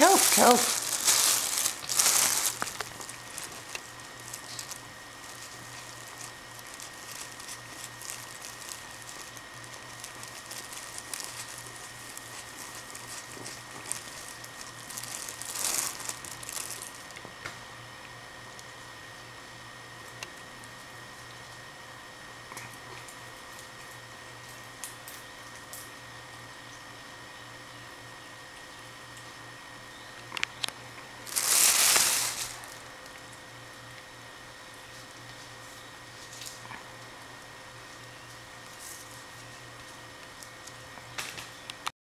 Go, go.